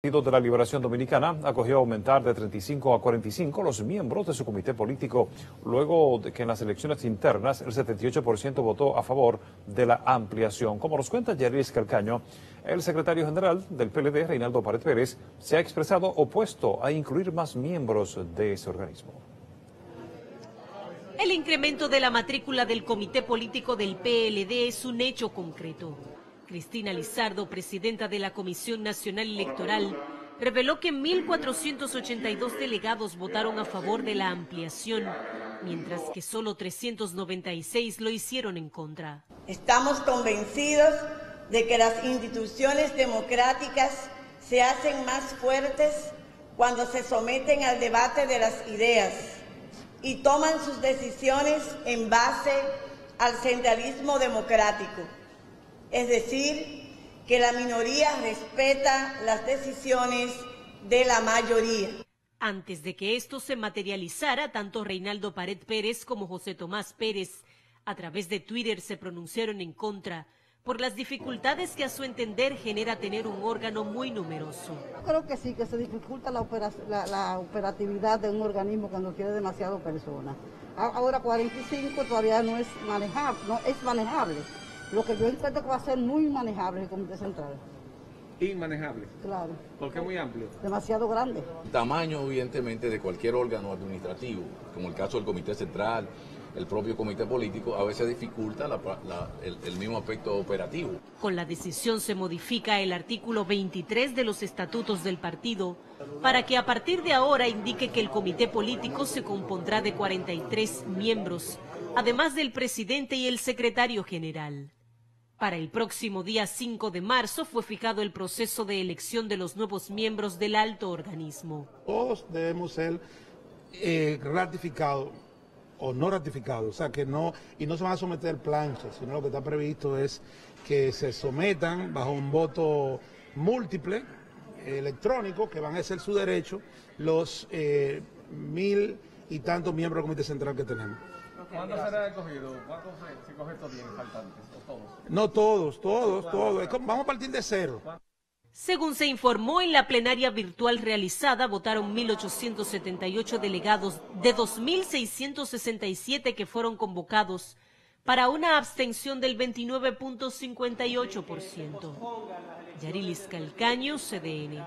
El Partido de la Liberación Dominicana acogió aumentar de 35 a 45 los miembros de su comité político, luego de que en las elecciones internas el 78% votó a favor de la ampliación. Como nos cuenta Jerry Calcaño, el secretario general del PLD, Reinaldo Pared Pérez, se ha expresado opuesto a incluir más miembros de ese organismo. El incremento de la matrícula del comité político del PLD es un hecho concreto. Cristina Lizardo, presidenta de la Comisión Nacional Electoral, reveló que 1.482 delegados votaron a favor de la ampliación, mientras que solo 396 lo hicieron en contra. Estamos convencidos de que las instituciones democráticas se hacen más fuertes cuando se someten al debate de las ideas y toman sus decisiones en base al centralismo democrático es decir, que la minoría respeta las decisiones de la mayoría. Antes de que esto se materializara, tanto Reinaldo Pared Pérez como José Tomás Pérez a través de Twitter se pronunciaron en contra por las dificultades que a su entender genera tener un órgano muy numeroso. Creo que sí, que se dificulta la, la operatividad de un organismo cuando tiene demasiadas personas. Ahora 45 todavía no es manejable, no es manejable. Lo que yo encuentro que va a ser muy manejable el Comité Central. Inmanejable. Claro. Porque es muy amplio. Demasiado grande. Tamaño, evidentemente, de cualquier órgano administrativo, como el caso del Comité Central, el propio comité político, a veces dificulta el, el, mismo aspecto operativo. Con la decisión se modifica el artículo 23 de los estatutos del partido para que a partir de ahora indique que el comité político se compondrá de 43 miembros, además del presidente y el secretario general. Para el próximo día 5 de marzo fue fijado el proceso de elección de los nuevos miembros del alto organismo. Todos debemos ser eh, ratificados o no ratificados, o sea que no, y no se van a someter planchas, sino lo que está previsto es que se sometan bajo un voto múltiple electrónico, que van a ser su derecho, los eh, mil y tantos miembros del Comité Central que tenemos. ¿Cuándo será escogido? ¿Cuántos se, coge estos 10 faltantes? ¿O todos? No todos, todos, todos. Vamos a partir de cero. Según se informó en la plenaria virtual realizada, votaron 1.878 delegados de 2.667 que fueron convocados para una abstención del 29.58%. Yarilis Calcaño, CDN.